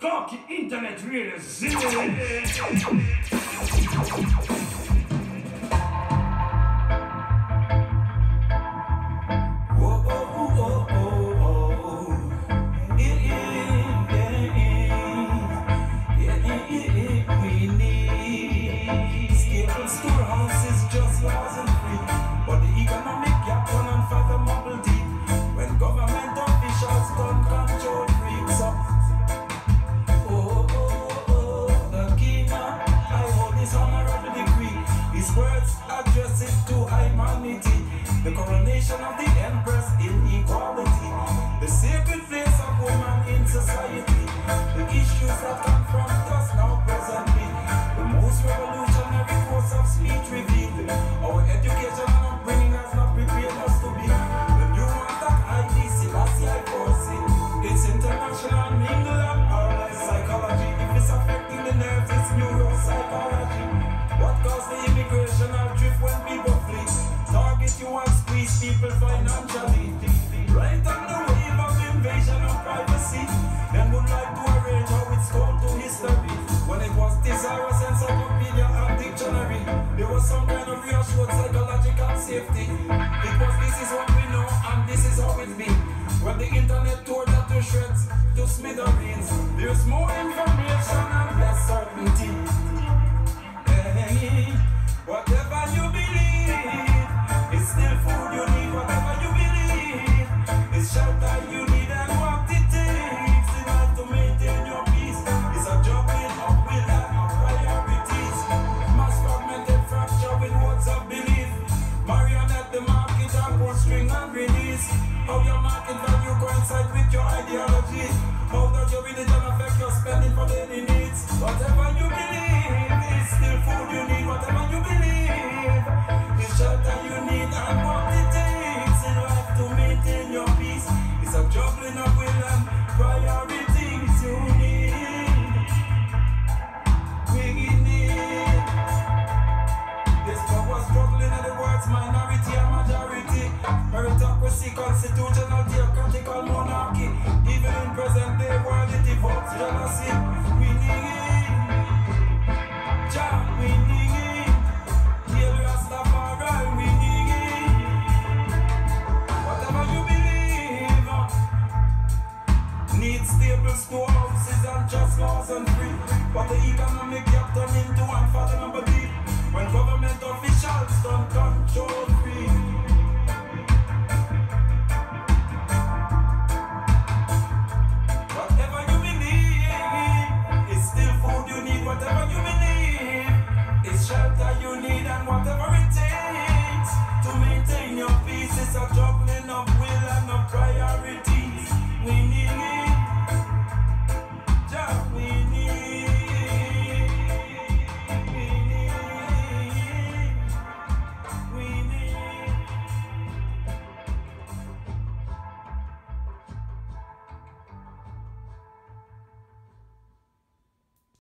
Cocky Internet Radio Zero. Of the empress in equality. The sacred place of woman in society. The issues that people financially. Right on the wave of invasion of privacy. Then would like to arrange how it's called to history. When it was thesaurus, encyclopedia, and dictionary, there was some kind of reassured psychological safety. Because this is what we know and this is how it be. When the internet tore that to shreds, to smithereens, there's more How your market value coincide with your ideology. How does your religion affect your spending for daily needs? Whatever you believe, it's still food you need. Whatever you believe, it's shelter you need and what it takes in life to maintain your peace. It's a juggling of will Meritocracy, constitutional, theocratical monarchy. Even in present day world, it evokes jealousy. We need. Jah, we need. Hail Rastafari, we need. Whatever you believe. Need stable storehouses and just laws and free. But the economic gap turned into unfathomable deep. When government officials don't control.